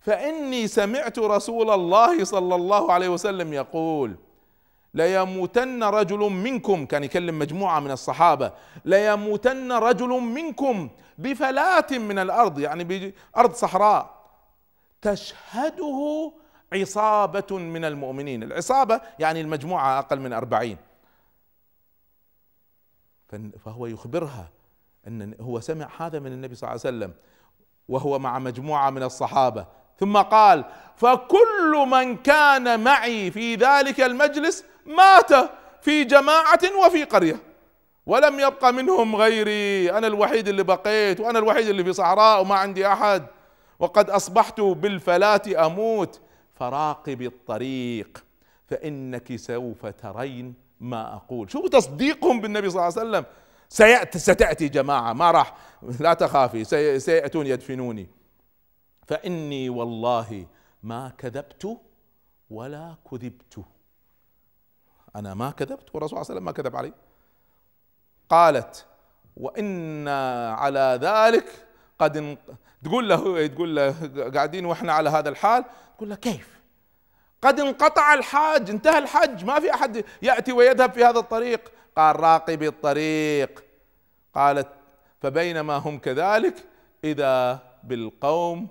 فإني سمعت رسول الله صلى الله عليه وسلم يقول ليموتن رجل منكم كان يكلم مجموعة من الصحابة ليموتن رجل منكم بفلاة من الأرض يعني بأرض صحراء. تشهده عصابة من المؤمنين. العصابة يعني المجموعة أقل من أربعين. فهو يخبرها أن هو سمع هذا من النبي صلى الله عليه وسلم وهو مع مجموعة من الصحابة. ثم قال فكل من كان معي في ذلك المجلس مات في جماعة وفي قرية ولم يبقى منهم غيري. أنا الوحيد اللي بقيت وأنا الوحيد اللي في صحراء وما عندي أحد. وقد أصبحت بالفلاة أموت. فراقب الطريق فإنك سوف ترين ما أقول. شوفوا تصديقهم بالنبي صلى الله عليه وسلم. سيأتي ستأتي جماعة ما راح لا تخافي سيأتون يدفنوني. فإني والله ما كذبت ولا كذبت. أنا ما كذبت والرسول صلى الله عليه وسلم ما كذب علي. قالت وإن على ذلك قد تقول له تقول له قاعدين وإحنا على هذا الحال. تقول له كيف؟ قد انقطع الحاج انتهى الحج ما في أحد يأتي ويذهب في هذا الطريق. قال راقب الطريق. قالت فبينما هم كذلك إذا بالقوم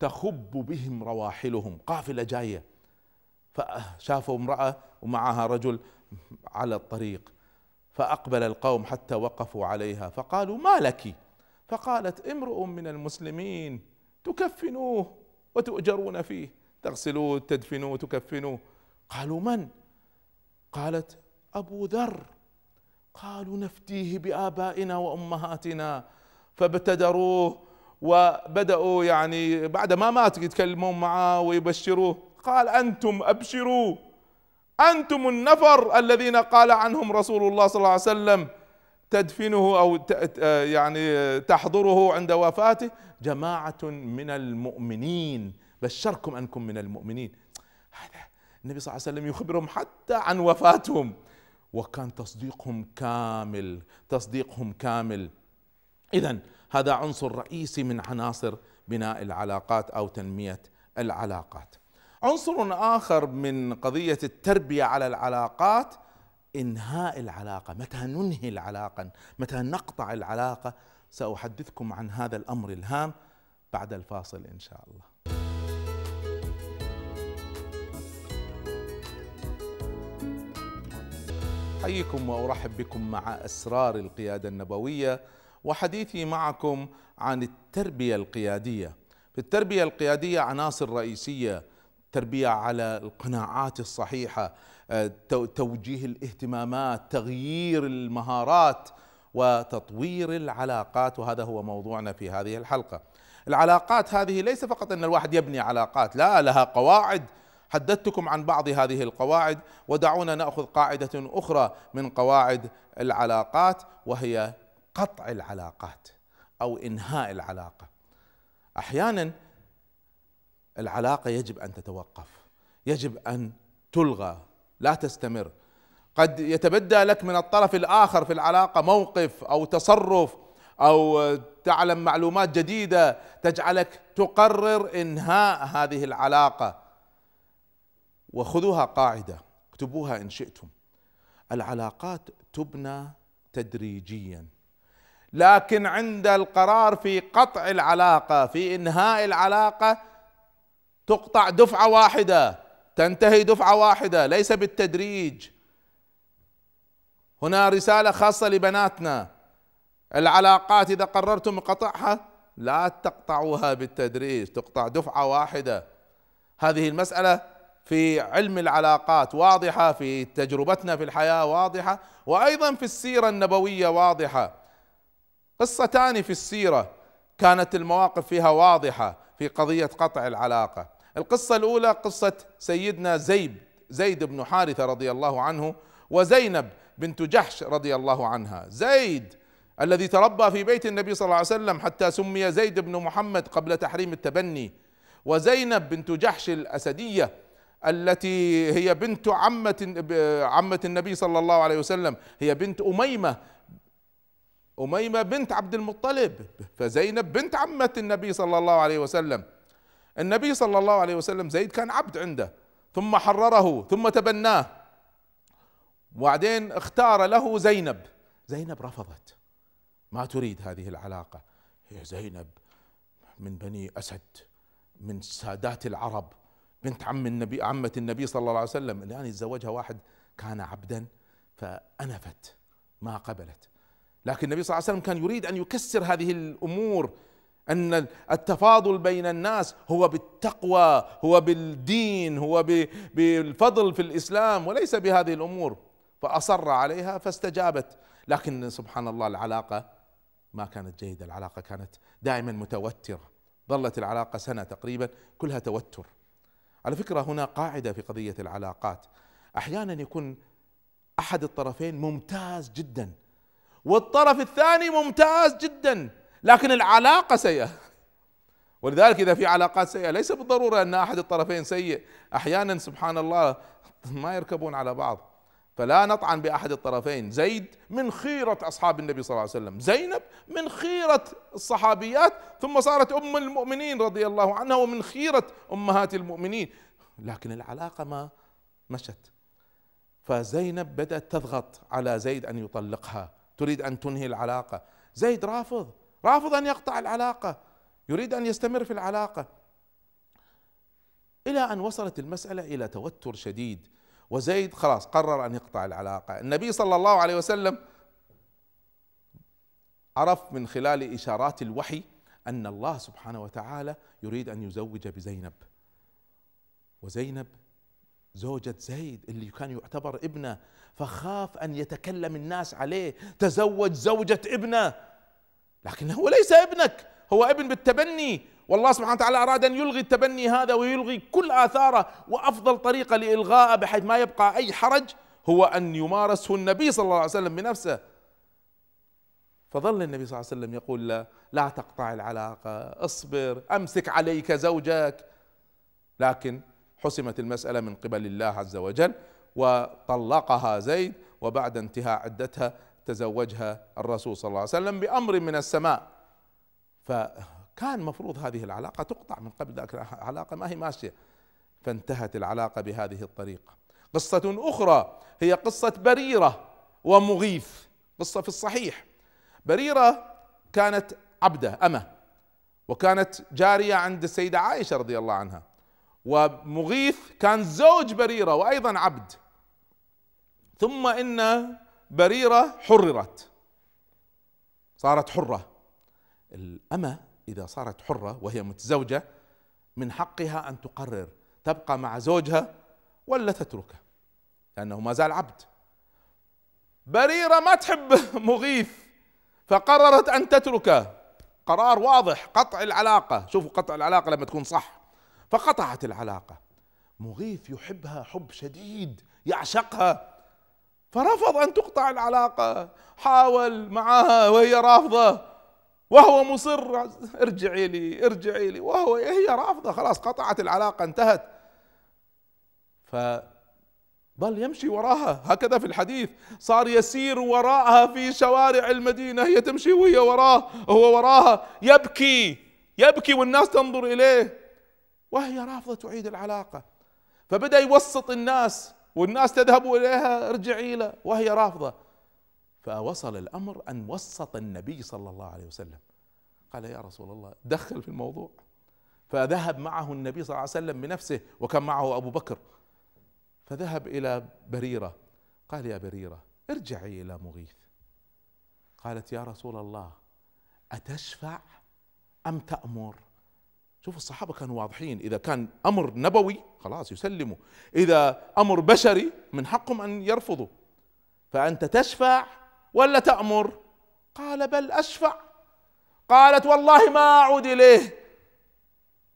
تخب بهم رواحلهم قافلة جاية. فشافوا امرأة ومعها رجل على الطريق فأقبل القوم حتى وقفوا عليها. فقالوا ما لك؟ فقالت امرؤ من المسلمين تكفنوه وتؤجرون فيه. تغسلوه تدفنوه تكفنوه. قالوا من؟ قالت أبو ذر. قالوا نفتيه بآبائنا وأمهاتنا. فابتدروه وبدأوا يعني بعد ما مات يتكلمون معه ويبشروه. قال أنتم أبشروا. أنتم النفر الذين قال عنهم رسول الله صلى الله عليه وسلم تدفنه أو يعني تحضره عند وفاته. جماعة من المؤمنين بشركم أنكم من المؤمنين. هذا النبي صلى الله عليه وسلم يخبرهم حتى عن وفاتهم. وكان تصديقهم كامل تصديقهم كامل. اذا هذا عنصر رئيسي من عناصر بناء العلاقات أو تنمية العلاقات. عنصر آخر من قضية التربية على العلاقات إنهاء العلاقة متى ننهي العلاقة متى نقطع العلاقة سأحدثكم عن هذا الأمر الهام بعد الفاصل إن شاء الله. أحييكم وأرحب بكم مع أسرار القيادة النبوية وحديثي معكم عن التربية القيادية. في التربية القيادية عناصر رئيسية تربية على القناعات الصحيحة توجيه الاهتمامات تغيير المهارات وتطوير العلاقات وهذا هو موضوعنا في هذه الحلقة. العلاقات هذه ليس فقط أن الواحد يبني علاقات لا لها قواعد. حدثتكم عن بعض هذه القواعد ودعونا نأخذ قاعدة أخرى من قواعد العلاقات وهي قطع العلاقات أو إنهاء العلاقة. أحيانا العلاقة يجب أن تتوقف يجب أن تلغى. لا تستمر. قد يتبدى لك من الطرف الآخر في العلاقة موقف أو تصرف أو تعلم معلومات جديدة تجعلك تقرر إنهاء هذه العلاقة. وخذوها قاعدة اكتبوها إن شئتم. العلاقات تبنى تدريجيا. لكن عند القرار في قطع العلاقة في إنهاء العلاقة تقطع دفعة واحدة. تنتهي دفعة واحدة ليس بالتدريج. هنا رسالة خاصة لبناتنا. العلاقات إذا قررتم قطعها لا تقطعوها بالتدريج تقطع دفعة واحدة. هذه المسألة في علم العلاقات واضحة في تجربتنا في الحياة واضحة وأيضا في السيرة النبوية واضحة. قصتان في السيرة كانت المواقف فيها واضحة في قضية قطع العلاقة. القصة الأولى قصة سيدنا زيد زيد بن حارثة رضي الله عنه وزينب بنت جحش رضي الله عنها. زيد الذي تربى في بيت النبي صلى الله عليه وسلم حتى سمي زيد بن محمد قبل تحريم التبني. وزينب بنت جحش الأسدية التي هي بنت عمة عمة النبي صلى الله عليه وسلم. هي بنت أميمة أميمة بنت عبد المطلب. فزينب بنت عمة النبي صلى الله عليه وسلم. النبي صلى الله عليه وسلم زيد كان عبد عنده ثم حرره ثم تبناه. وبعدين اختار له زينب. زينب رفضت. ما تريد هذه العلاقة. هي زينب من بني أسد من سادات العرب بنت عم النبي عمة النبي صلى الله عليه وسلم. الآن يتزوجها واحد كان عبدا فأنفت ما قبلت. لكن النبي صلى الله عليه وسلم كان يريد أن يكسر هذه الأمور. أن التفاضل بين الناس هو بالتقوى هو بالدين هو بالفضل في الإسلام وليس بهذه الأمور. فأصر عليها فاستجابت. لكن سبحان الله العلاقة ما كانت جيدة. العلاقة كانت دائما متوترة. ظلت العلاقة سنة تقريبا كلها توتر. على فكرة هنا قاعدة في قضية العلاقات. أحيانا يكون أحد الطرفين ممتاز جدا والطرف الثاني ممتاز جدا. لكن العلاقة سيئة. ولذلك إذا في علاقات سيئة ليس بالضرورة أن أحد الطرفين سيء. أحيانا سبحان الله [laughs] ما يركبون على بعض. فلا نطعن بأحد الطرفين. زيد من خيرة أصحاب النبي صلى الله عليه وسلم. زينب من خيرة الصحابيات. ثم صارت أم المؤمنين رضي الله عنها ومن خيرة أمهات المؤمنين. لكن العلاقة ما مشت. فزينب بدأت تضغط على زيد أن يطلقها. تريد أن تنهي العلاقة. زيد رافض. رافض أن يقطع العلاقة يريد أن يستمر في العلاقة. إلى أن وصلت المسألة إلى توتر شديد وزيد خلاص قرر أن يقطع العلاقة. النبي صلى الله عليه وسلم عرف من خلال إشارات الوحي أن الله سبحانه وتعالى يريد أن يزوج بزينب. وزينب زوجة زيد اللي كان يعتبر ابنه فخاف أن يتكلم الناس عليه تزوج زوجة ابنه. لكن هو ليس ابنك هو ابن بالتبني. والله سبحانه وتعالى أراد أن يلغي التبني هذا ويلغي كل آثاره وأفضل طريقة لإلغائه بحيث ما يبقى أي حرج هو أن يمارسه النبي صلى الله عليه وسلم بنفسه. فظل النبي صلى الله عليه وسلم يقول له لا تقطع العلاقة اصبر أمسك عليك زوجك. لكن حسمت المسألة من قبل الله عز وجل وطلقها زيد وبعد انتهاء عدتها تزوجها الرسول صلى الله عليه وسلم بأمر من السماء. ف كان مفروض هذه العلاقة تقطع من قبل ذاك العلاقة ما هي ماشية. فانتهت العلاقة بهذه الطريقة. قصة أخرى هي قصة بريرة ومغيث قصة في الصحيح. بريرة كانت عبدة أمة وكانت جارية عند السيدة عائشة رضي الله عنها. ومغيث كان زوج بريرة وأيضا عبد. ثم إن بريرة حررت. صارت حرة. الأمة إذا صارت حرة وهي متزوجة من حقها أن تقرر تبقى مع زوجها ولا تتركه لأنه ما زال عبد. بريرة ما تحب [laughs] مغيث فقررت أن تتركه. قرار واضح قطع العلاقة. شوفوا قطع العلاقة لما تكون صح. فقطعت العلاقة. مغيث يحبها حب شديد يعشقها. فرفض أن تقطع العلاقة حاول معها وهي رافضة. وهو مصر ارجعي لي ارجعي لي. وهو هي رافضة خلاص قطعت العلاقة انتهت. فظل يمشي وراها. هكذا في الحديث صار يسير وراءها في شوارع المدينة. هي تمشي وهي وراه هو وراها. يبكي يبكي والناس تنظر إليه. وهي رافضة تعيد العلاقة. فبدأ يوسط الناس. والناس تذهب إليها ارجعي له وهي رافضة. فوصل الأمر أن وسط النبي صلى الله عليه وسلم. قال يا رسول الله دخل في الموضوع. فذهب معه النبي صلى الله عليه وسلم بنفسه وكان معه أبو بكر. فذهب إلى بريرة. قال يا بريرة ارجعي إلى مغيث. قالت يا رسول الله أتشفع أم تأمر؟ شوف الصحابة كانوا واضحين. إذا كان أمر نبوي خلاص يسلموا. إذا أمر بشري من حقهم أن يرفضوا. فأنت تشفع ولا تأمر؟ قال بل أشفع. قالت والله ما أعود إليه.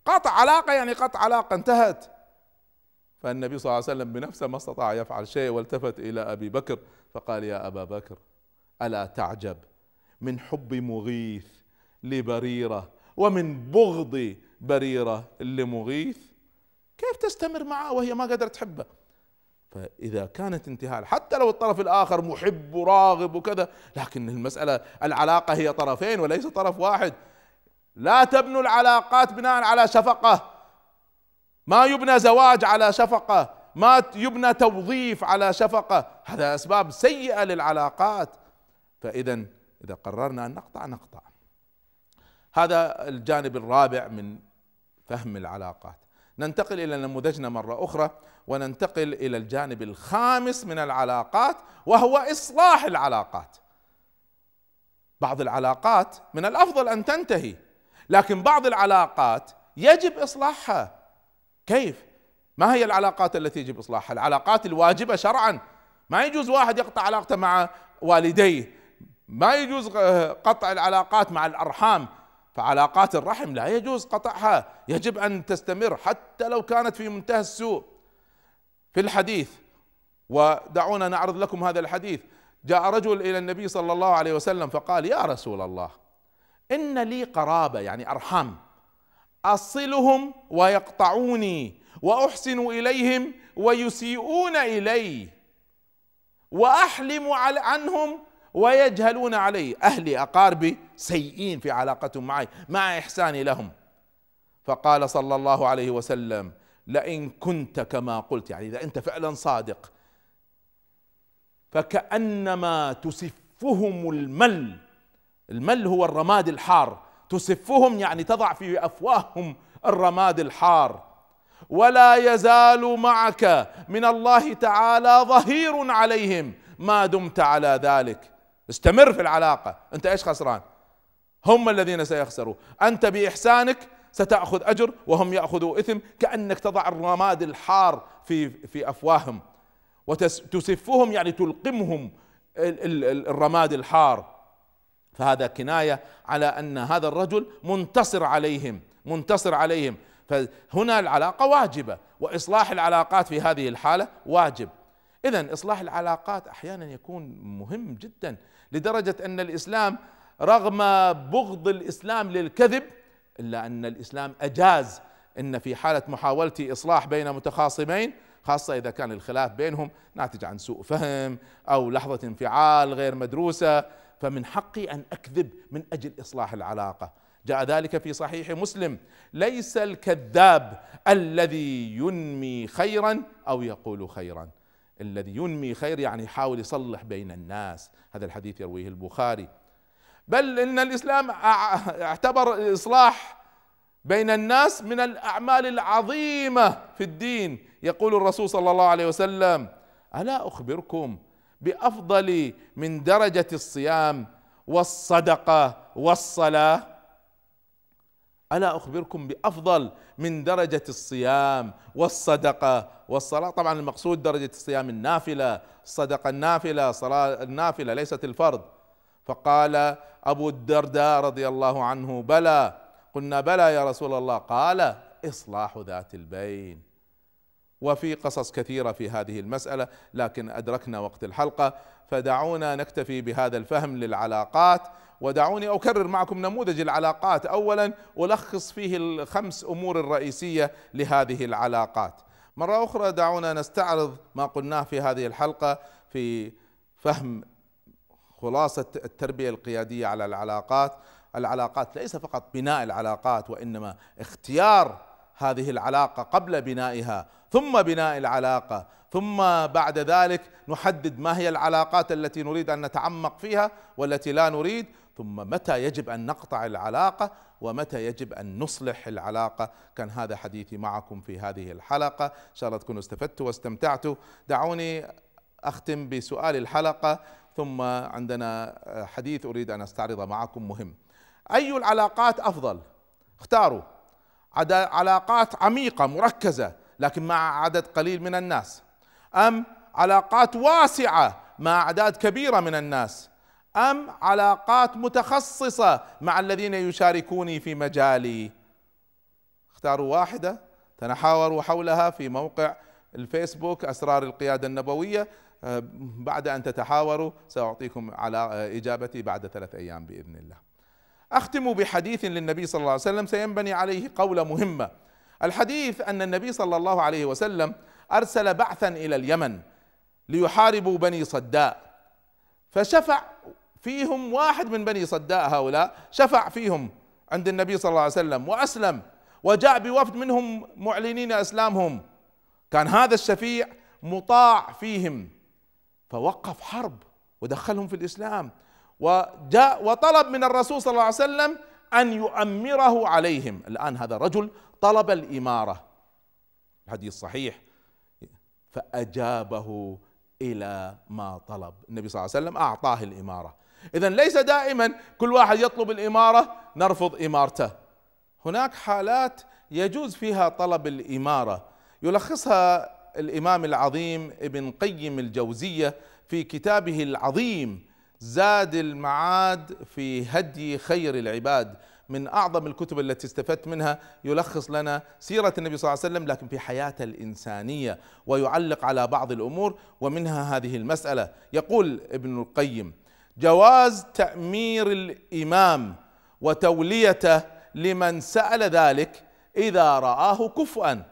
قطع علاقة يعني قطع علاقة انتهت. فالنبي صلى الله عليه وسلم بنفسه ما استطاع يفعل شيء والتفت إلى أبي بكر فقال يا أبا بكر ألا تعجب؟ من حب مغيث لبريرة ومن بغض بريرة لمغيث كيف تستمر معه وهي ما قدرت تحبه؟ فإذا كانت انتهاء حتى لو الطرف الآخر محب وراغب وكذا لكن المسألة العلاقة هي طرفين وليس طرف واحد. لا تبنوا العلاقات بناء على شفقة. ما يبنى زواج على شفقة. ما يبنى توظيف على شفقة. هذا أسباب سيئة للعلاقات. فإذا إذا قررنا أن نقطع نقطع. هذا الجانب الرابع من فهم العلاقات. ننتقل إلى نموذجنا مرة أخرى وننتقل إلى الجانب الخامس من العلاقات وهو إصلاح العلاقات. بعض العلاقات من الأفضل أن تنتهي لكن بعض العلاقات يجب إصلاحها. كيف؟ ما هي العلاقات التي يجب إصلاحها؟ العلاقات الواجبة شرعا. ما يجوز واحد يقطع علاقته مع والديه. ما يجوز قطع العلاقات مع الأرحام. فعلاقات الرحم لا يجوز قطعها. يجب أن تستمر حتى لو كانت في منتهى السوء. في الحديث ودعونا نعرض لكم هذا الحديث جاء رجل إلى النبي صلى الله عليه وسلم فقال يا رسول الله إن لي قرابة يعني ارحام أصلهم ويقطعوني وأحسن إليهم ويسيئون إلي وأحلم عنهم ويجهلون علي. أهلي أقاربي سيئين في علاقتهم معي. مع إحساني لهم. فقال صلى الله عليه وسلم لئن كنت كما قلت. يعني إذا أنت فعلا صادق. فكأنما تسفهم المل. المل هو الرماد الحار. تسفهم يعني تضع في أفواههم الرماد الحار. ولا يزال معك من الله تعالى ظهير عليهم. ما دمت على ذلك. استمر في العلاقة. أنت إيش خسران؟ هم الذين سيخسروا. أنت بإحسانك ستأخذ أجر وهم يأخذوا إثم كأنك تضع الرماد الحار في في أفواههم. وتسفهم يعني تلقمهم الرماد الحار. فهذا كناية على أن هذا الرجل منتصر عليهم منتصر عليهم. فهنا العلاقة واجبة وإصلاح العلاقات في هذه الحالة واجب. اذا إصلاح العلاقات أحيانا يكون مهم جدا لدرجة أن الإسلام رغم بغض الإسلام للكذب إلا أن الإسلام أجاز إن في حالة محاولة إصلاح بين متخاصمين خاصة إذا كان الخلاف بينهم ناتج عن سوء فهم أو لحظة انفعال غير مدروسة. فمن حقي أن أكذب من أجل إصلاح العلاقة. جاء ذلك في صحيح مسلم. ليس الكذاب الذي ينمي خيرا أو يقول خيرا. الذي ينمي خير يعني يحاول يصلح بين الناس. هذا الحديث يرويه البخاري. بل إن الإسلام اعتبر الاصلاح بين الناس من الأعمال العظيمة في الدين. يقول الرسول صلى الله عليه وسلم ألا أخبركم بأفضل من درجة الصيام والصدقة والصلاة؟ ألا أخبركم بأفضل من درجة الصيام والصدقة والصلاة؟ طبعا المقصود درجة الصيام النافلة الصدقة النافلة صلاة النافلة ليست الفرض. فقال أبو الدرداء رضي الله عنه بلى. قلنا بلى يا رسول الله. قال إصلاح ذات البين. وفي قصص كثيرة في هذه المسألة لكن أدركنا وقت الحلقة. فدعونا نكتفي بهذا الفهم للعلاقات. ودعوني أكرر معكم نموذج العلاقات. اولا ألخص فيه الخمس أمور الرئيسية لهذه العلاقات. مرة أخرى دعونا نستعرض ما قلناه في هذه الحلقة في فهم خلاصة التربية القيادية على العلاقات. العلاقات ليس فقط بناء العلاقات وإنما اختيار هذه العلاقة قبل بنائها ثم بناء العلاقة ثم بعد ذلك نحدد ما هي العلاقات التي نريد أن نتعمق فيها والتي لا نريد ثم متى يجب أن نقطع العلاقة ومتى يجب أن نصلح العلاقة. كان هذا حديثي معكم في هذه الحلقة. إن شاء الله تكونوا استفدتوا واستمتعتوا. دعوني أختم بسؤال الحلقة ثم عندنا حديث أريد أن استعرضه معكم مهم. أي العلاقات أفضل؟ اختاروا. علاقات عميقة مركزة لكن مع عدد قليل من الناس. أم علاقات واسعة مع أعداد كبيرة من الناس؟ أم علاقات متخصصة مع الذين يشاركوني في مجالي اختاروا واحدة تنحاوروا حولها في موقع الفيسبوك أسرار القيادة النبوية أه، بعد أن تتحاوروا سأعطيكم على إجابتي بعد ثلاث أيام بإذن الله. أختم بحديث للنبي صلى الله عليه وسلم سينبني عليه قوله مهمة. الحديث أن النبي صلى الله عليه وسلم أرسل بعثا إلى اليمن ليحاربوا بني صداء فشفع فيهم واحد من بني صداء هؤلاء شفع فيهم عند النبي صلى الله عليه وسلم وأسلم وجاء بوفد منهم معلنين أسلامهم. كان هذا الشفيع مطاع فيهم فوقف حرب ودخلهم في الإسلام وجاء وطلب من الرسول صلى الله عليه وسلم أن يؤمره عليهم. الآن هذا الرجل طلب الإمارة. الحديث صحيح. فأجابه إلى ما طلب. النبي صلى الله عليه وسلم أعطاه الإمارة. اذا ليس دائما كل واحد يطلب الإمارة نرفض إمارته. هناك حالات يجوز فيها طلب الإمارة. يلخصها الإمام العظيم ابن قيم الجوزية في كتابه العظيم زاد المعاد في هدي خير العباد. من أعظم الكتب التي استفدت منها يلخص لنا سيرة النبي صلى الله عليه وسلم لكن في حياته الإنسانية ويعلق على بعض الأمور ومنها هذه المسألة. يقول ابن القيم جواز تأمير الإمام وتوليته لمن سأل ذلك إذا رآه كفءا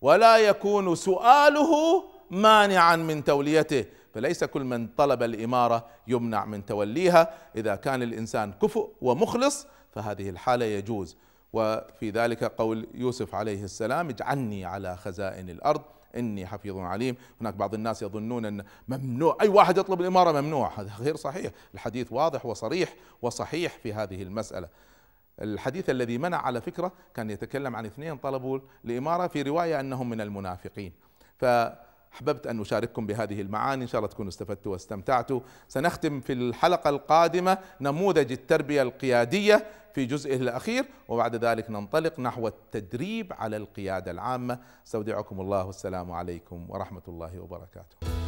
ولا يكون سؤاله مانعا من توليته فليس كل من طلب الإمارة يمنع من توليها. إذا كان الإنسان كفؤ ومخلص فهذه الحالة يجوز. وفي ذلك قول يوسف عليه السلام اجعلني على خزائن الأرض إني حفيظ عليم. هناك بعض الناس يظنون أن ممنوع أي واحد يطلب الإمارة ممنوع. هذا غير صحيح. الحديث واضح وصريح وصحيح في هذه المسألة. الحديث الذي منع على فكرة كان يتكلم عن اثنين طلبوا الإمارة في رواية أنهم من المنافقين. ف احببت أن أشارككم بهذه المعاني. إن شاء الله تكونوا استفدتوا واستمتعتوا. سنختم في الحلقة القادمة نموذج التربية القيادية. في جزئه الأخير وبعد ذلك ننطلق نحو التدريب على القيادة العامة. استودعكم الله والسلام عليكم ورحمة الله وبركاته.